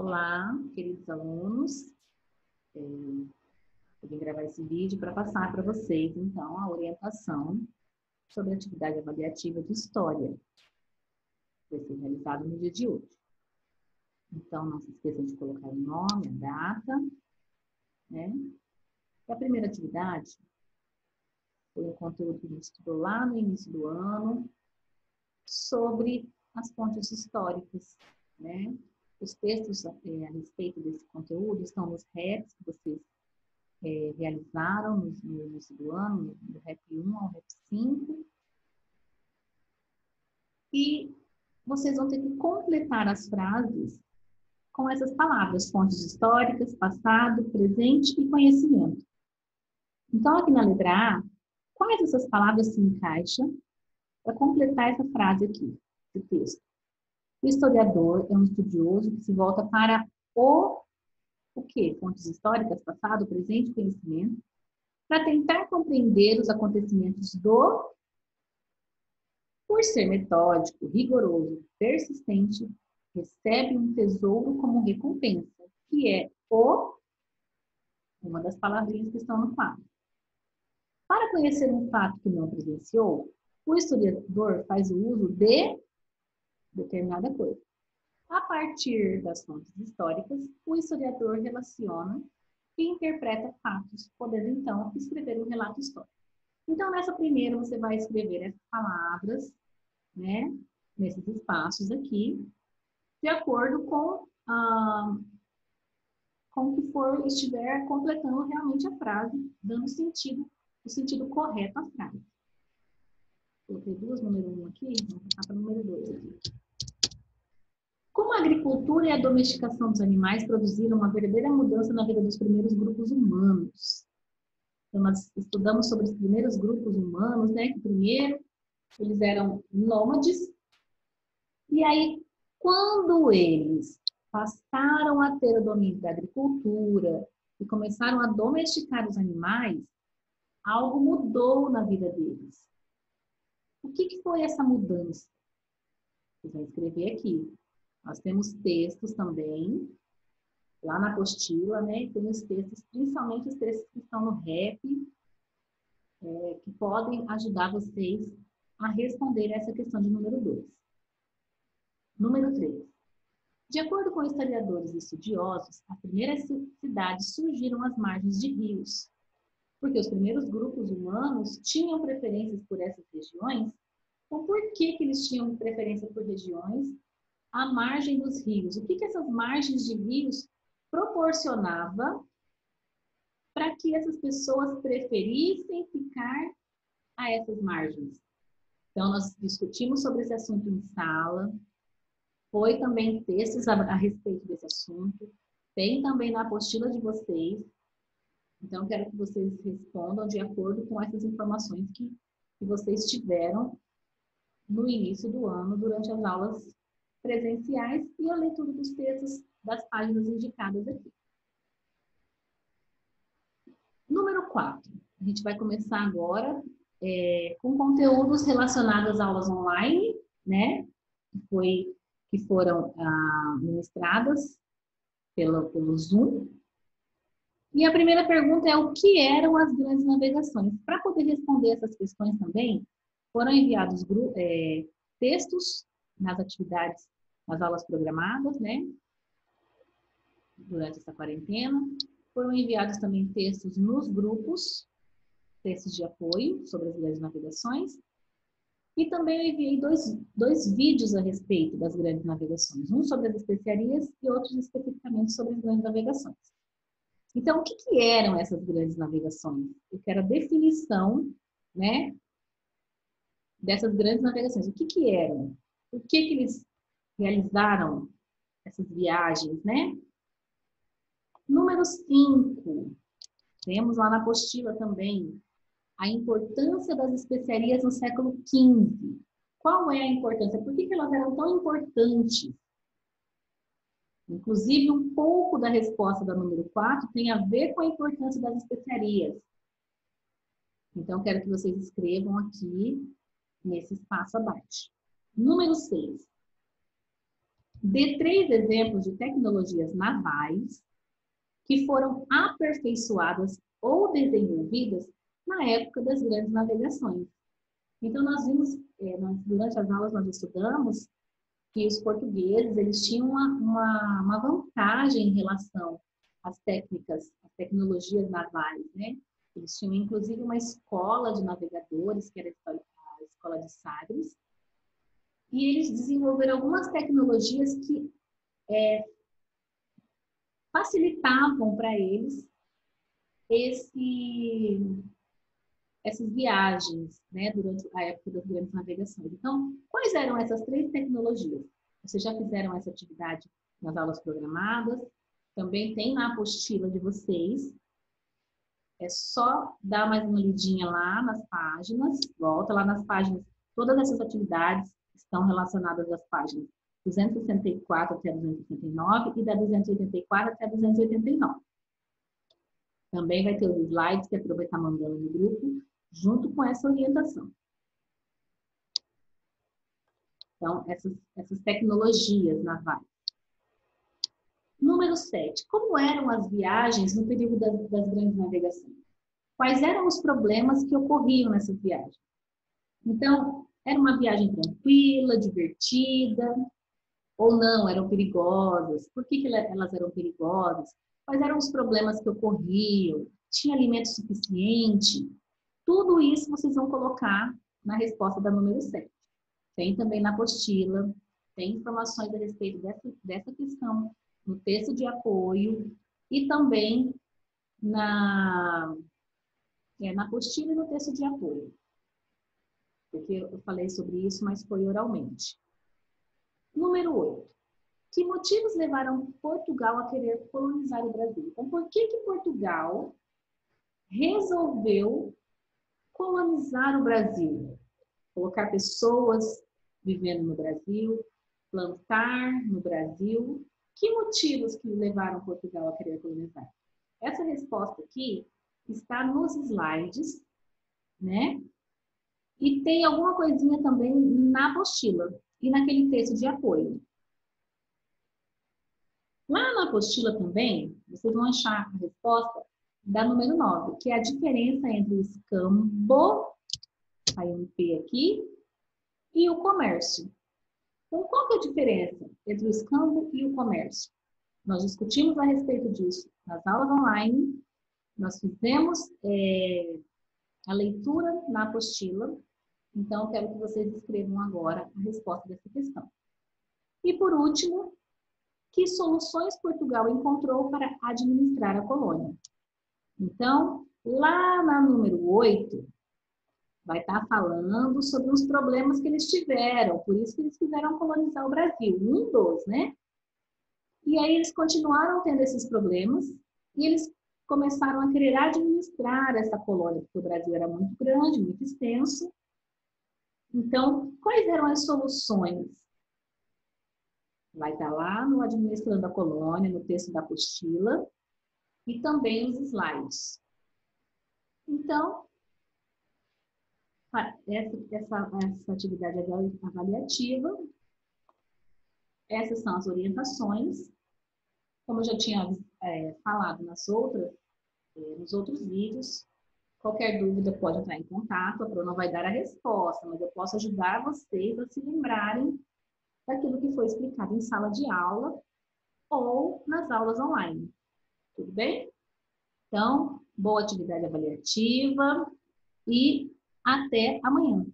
Olá, queridos alunos. É, eu vim gravar esse vídeo para passar para vocês, então, a orientação sobre a atividade avaliativa de História. Vai ser realizado no dia de hoje. Então, não se esqueçam de colocar o nome, a data, né? E a primeira atividade foi um conteúdo que a gente estudou lá no início do ano sobre as fontes históricas, né? Os textos é, a respeito desse conteúdo estão nos REPs que vocês é, realizaram no, início do ano, do REP 1 ao REP 5. E vocês vão ter que completar as frases com essas palavras, fontes históricas, passado, presente e conhecimento. Então, aqui na letra A, quais dessas palavras se encaixam para completar essa frase aqui, esse texto? O historiador é um estudioso que se volta para o o quê? Fontes históricas, passado, presente, conhecimento, para tentar compreender os acontecimentos do por ser metódico, rigoroso, persistente, recebe um tesouro como recompensa, que é o uma das palavrinhas que estão no quadro. Para conhecer um fato que não presenciou, o historiador faz o uso de determinada coisa. A partir das fontes históricas, o historiador relaciona e interpreta fatos, podendo então escrever um relato histórico. Então, nessa primeira, você vai escrever essas palavras, né, nesses espaços aqui, de acordo com, ah, com que for estiver completando realmente a frase, dando sentido, o sentido correto à frase. Coloquei duas, número um aqui, vou passar para o número dois aqui. Como a agricultura e a domesticação dos animais produziram uma verdadeira mudança na vida dos primeiros grupos humanos. Então, nós estudamos sobre os primeiros grupos humanos, né? Que primeiro eles eram nômades. E aí, quando eles passaram a ter o domínio da agricultura e começaram a domesticar os animais, algo mudou na vida deles. O que, que foi essa mudança? Vocês vão escrever aqui. Nós temos textos também, lá na apostila, né? Tem os textos, principalmente os textos que estão no REP, é, que podem ajudar vocês a responder essa questão de número 2. Número 3. De acordo com historiadores e estudiosos, as primeiras cidades surgiram às margens de rios, porque os primeiros grupos humanos tinham preferências por essas regiões. Então, por que, que eles tinham preferência por regiões à margem dos rios. O que, que essas margens de rios proporcionava para que essas pessoas preferissem ficar a essas margens? Então, nós discutimos sobre esse assunto em sala, foi também textos a, a respeito desse assunto, tem também na apostila de vocês. Então, quero que vocês respondam de acordo com essas informações que, que vocês tiveram no início do ano, durante as aulas presenciais e a leitura dos textos das páginas indicadas aqui. Número 4. A gente vai começar agora é, com conteúdos relacionados às aulas online, né? Que, foi, que foram ah, ministradas pelo, pelo Zoom. E a primeira pergunta é o que eram as grandes navegações? Para poder responder essas questões também, foram enviados é, textos nas atividades, nas aulas programadas, né? Durante essa quarentena. Foram enviados também textos nos grupos, textos de apoio sobre as grandes navegações. E também eu enviei dois, dois vídeos a respeito das grandes navegações. Um sobre as especiarias e outro especificamente sobre as grandes navegações. Então, o que, que eram essas grandes navegações? Eu quero a definição, né, dessas grandes navegações. O que, que eram? o que, que eles realizaram essas viagens, né? Número 5, temos lá na apostila também a importância das especiarias no século XV. Qual é a importância? Por que, que elas eram tão importantes? Inclusive, um pouco da resposta da número 4 tem a ver com a importância das especiarias. Então, quero que vocês escrevam aqui nesse espaço abaixo. Número 6. dê três exemplos de tecnologias navais que foram aperfeiçoadas ou desenvolvidas na época das grandes navegações. Então, nós vimos, é, nós, durante as aulas, nós estudamos que os portugueses eles tinham uma, uma, uma vantagem em relação às técnicas, às tecnologias navais, né? Eles tinham, inclusive, uma escola de navegadores, que era a escola de Sagres, e eles desenvolveram algumas tecnologias que é, facilitavam para eles esse, essas viagens né, durante a época das grandes navegações. Então, quais eram essas três tecnologias? Vocês já fizeram essa atividade nas aulas programadas, também tem na apostila de vocês. É só dar mais uma lidinha lá nas páginas, volta lá nas páginas, todas essas atividades estão relacionadas às páginas 264 até 289 e da 284 até 289. Também vai ter os slides que a Pro vai mandando no grupo, junto com essa orientação. Então, essas, essas tecnologias navais. Número 7. Como eram as viagens no período das, das grandes navegações? Quais eram os problemas que ocorriam nessas viagens? Então, era uma viagem tranquila, divertida, ou não, eram perigosas? Por que, que elas eram perigosas? Quais eram os problemas que ocorriam? Tinha alimento suficiente? Tudo isso vocês vão colocar na resposta da número 7. Tem também na apostila, tem informações a respeito dessa, dessa questão no texto de apoio e também na, é, na apostila e no texto de apoio porque eu falei sobre isso, mas foi oralmente. Número 8. Que motivos levaram Portugal a querer colonizar o Brasil? Então, por que, que Portugal resolveu colonizar o Brasil? Colocar pessoas vivendo no Brasil, plantar no Brasil. Que motivos que levaram Portugal a querer colonizar? Essa resposta aqui está nos slides, né? E tem alguma coisinha também na apostila e naquele texto de apoio. Lá na apostila também, vocês vão achar a resposta da número 9, que é a diferença entre o escambo, aí um P aqui, e o comércio. Então, qual que é a diferença entre o escambo e o comércio? Nós discutimos a respeito disso nas aulas online, nós fizemos é, a leitura na apostila, então, quero que vocês escrevam agora a resposta dessa questão. E por último, que soluções Portugal encontrou para administrar a colônia? Então, lá na número 8, vai estar falando sobre os problemas que eles tiveram, por isso que eles quiseram colonizar o Brasil, um dos, né? E aí eles continuaram tendo esses problemas e eles começaram a querer administrar essa colônia, porque o Brasil era muito grande, muito extenso, então, quais eram as soluções? Vai estar lá no Administrando a Colônia, no texto da apostila, e também os slides. Então, essa, essa, essa atividade avaliativa, essas são as orientações. Como eu já tinha é, falado nas outras, é, nos outros vídeos, Qualquer dúvida pode entrar em contato, a Pro não vai dar a resposta, mas eu posso ajudar vocês a se lembrarem daquilo que foi explicado em sala de aula ou nas aulas online. Tudo bem? Então, boa atividade avaliativa e até amanhã.